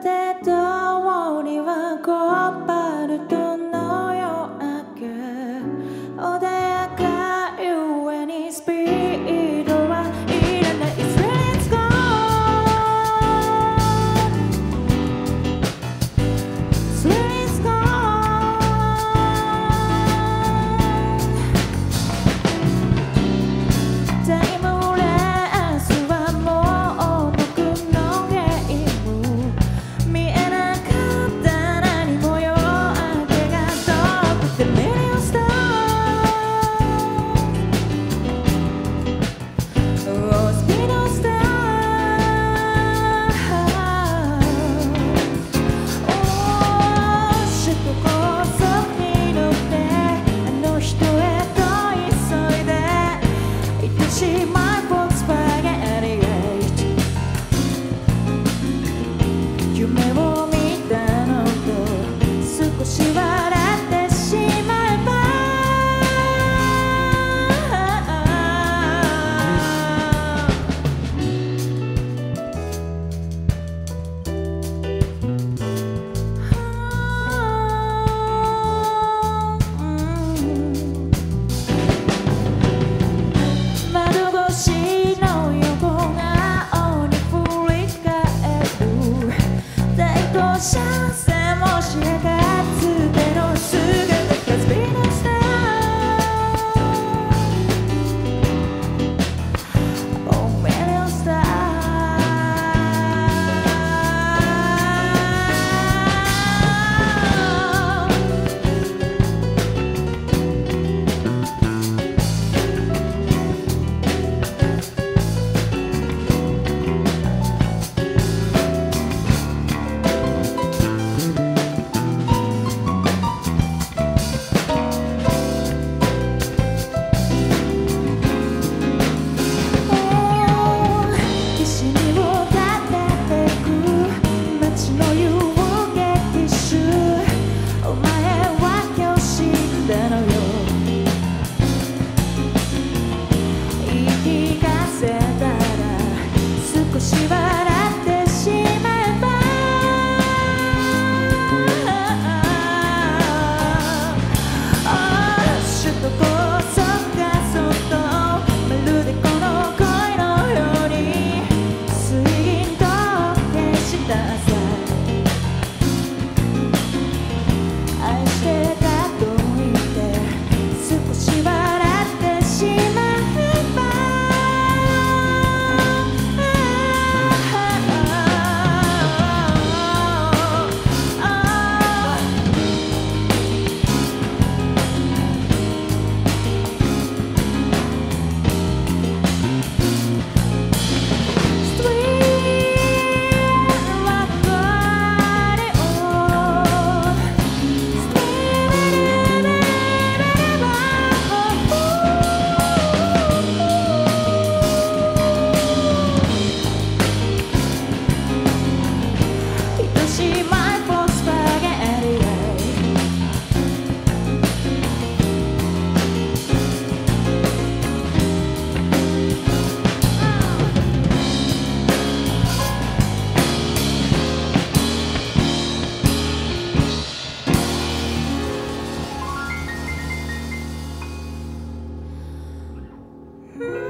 って通りは5番 Mm-hmm.